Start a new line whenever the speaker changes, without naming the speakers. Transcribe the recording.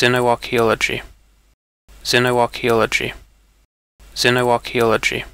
Xenoarchaeology. Xenoarchaeology. Xenoarchaeology.